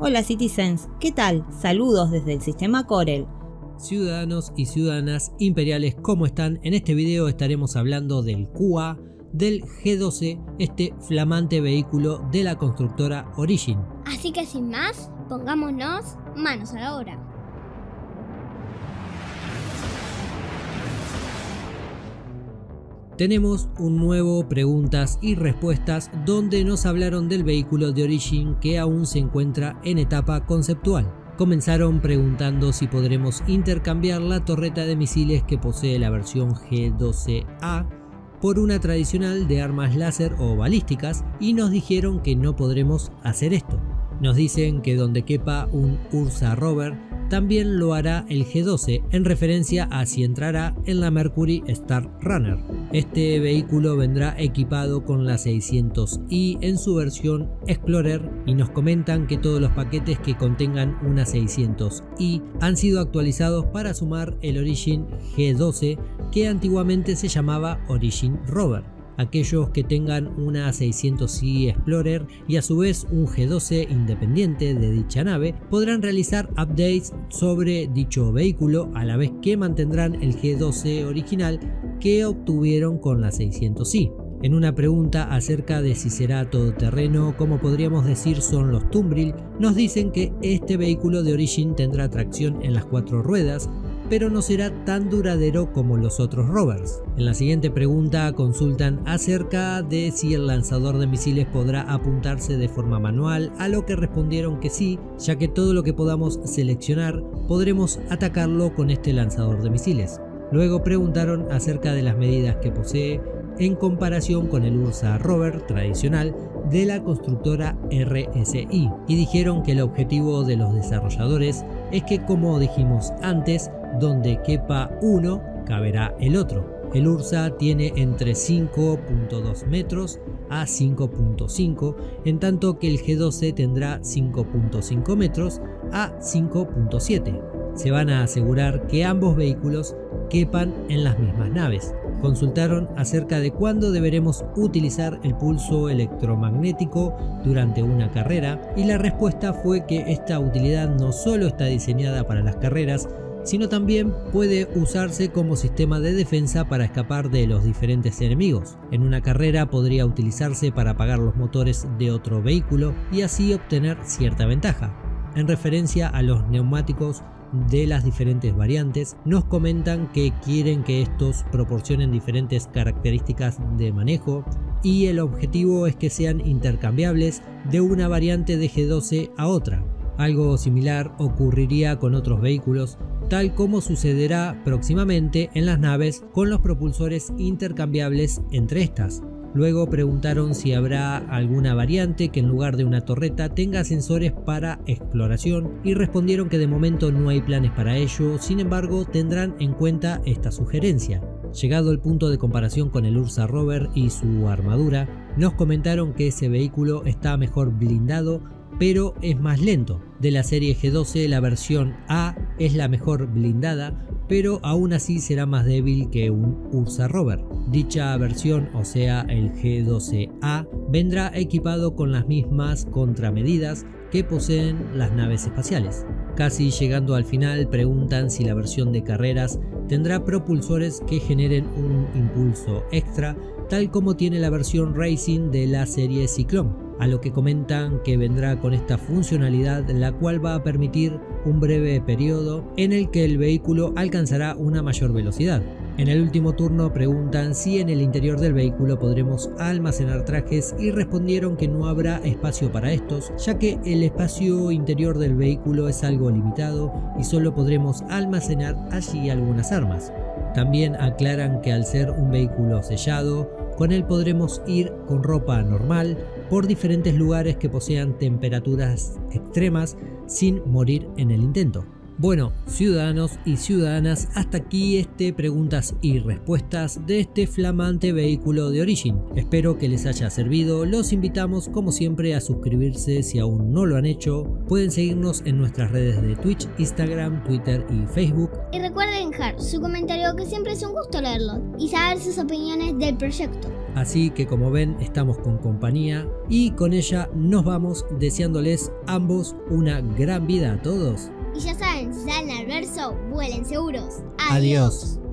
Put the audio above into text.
Hola Citizens, ¿qué tal? Saludos desde el sistema Corel. Ciudadanos y ciudadanas imperiales, ¿cómo están? En este video estaremos hablando del QA del G12, este flamante vehículo de la constructora Origin. Así que sin más, pongámonos manos a la obra. Tenemos un nuevo preguntas y respuestas donde nos hablaron del vehículo de Origin que aún se encuentra en etapa conceptual. Comenzaron preguntando si podremos intercambiar la torreta de misiles que posee la versión G12A por una tradicional de armas láser o balísticas y nos dijeron que no podremos hacer esto. Nos dicen que donde quepa un Ursa Rover también lo hará el G12 en referencia a si entrará en la Mercury Star Runner. Este vehículo vendrá equipado con la 600i en su versión Explorer y nos comentan que todos los paquetes que contengan una 600i han sido actualizados para sumar el Origin G12 que antiguamente se llamaba Origin Rover aquellos que tengan una 600i Explorer y a su vez un G12 independiente de dicha nave podrán realizar updates sobre dicho vehículo a la vez que mantendrán el G12 original que obtuvieron con la 600i. En una pregunta acerca de si será todoterreno, como podríamos decir son los Tumbril, nos dicen que este vehículo de Origin tendrá tracción en las cuatro ruedas, pero no será tan duradero como los otros rovers. En la siguiente pregunta consultan acerca de si el lanzador de misiles podrá apuntarse de forma manual, a lo que respondieron que sí, ya que todo lo que podamos seleccionar podremos atacarlo con este lanzador de misiles. Luego preguntaron acerca de las medidas que posee en comparación con el Ursa Rover tradicional de la constructora RSI y dijeron que el objetivo de los desarrolladores es que como dijimos antes donde quepa uno, caberá el otro. El Ursa tiene entre 5.2 metros a 5.5, en tanto que el G12 tendrá 5.5 metros a 5.7. Se van a asegurar que ambos vehículos quepan en las mismas naves. Consultaron acerca de cuándo deberemos utilizar el pulso electromagnético durante una carrera y la respuesta fue que esta utilidad no solo está diseñada para las carreras, sino también puede usarse como sistema de defensa para escapar de los diferentes enemigos. En una carrera podría utilizarse para apagar los motores de otro vehículo y así obtener cierta ventaja. En referencia a los neumáticos de las diferentes variantes, nos comentan que quieren que estos proporcionen diferentes características de manejo y el objetivo es que sean intercambiables de una variante de G12 a otra. Algo similar ocurriría con otros vehículos tal como sucederá próximamente en las naves con los propulsores intercambiables entre estas. Luego preguntaron si habrá alguna variante que en lugar de una torreta tenga sensores para exploración y respondieron que de momento no hay planes para ello, sin embargo tendrán en cuenta esta sugerencia. Llegado el punto de comparación con el Ursa Rover y su armadura, nos comentaron que ese vehículo está mejor blindado pero es más lento. De la serie G12 la versión A es la mejor blindada, pero aún así será más débil que un Ursa Rover. Dicha versión, o sea el G12A, vendrá equipado con las mismas contramedidas que poseen las naves espaciales. Casi llegando al final preguntan si la versión de carreras tendrá propulsores que generen un impulso extra, tal como tiene la versión Racing de la serie Cyclone a lo que comentan que vendrá con esta funcionalidad la cual va a permitir un breve periodo en el que el vehículo alcanzará una mayor velocidad. En el último turno preguntan si en el interior del vehículo podremos almacenar trajes y respondieron que no habrá espacio para estos, ya que el espacio interior del vehículo es algo limitado y solo podremos almacenar allí algunas armas. También aclaran que al ser un vehículo sellado, con él podremos ir con ropa normal, por diferentes lugares que posean temperaturas extremas sin morir en el intento. Bueno, ciudadanos y ciudadanas, hasta aquí este preguntas y respuestas de este flamante vehículo de origen. Espero que les haya servido, los invitamos como siempre a suscribirse si aún no lo han hecho, pueden seguirnos en nuestras redes de Twitch, Instagram, Twitter y Facebook. Y recuerden dejar su comentario que siempre es un gusto leerlo y saber sus opiniones del proyecto. Así que como ven estamos con compañía y con ella nos vamos deseándoles ambos una gran vida a todos. Y ya saben, si salen al verso, vuelen seguros. Adiós. Adiós.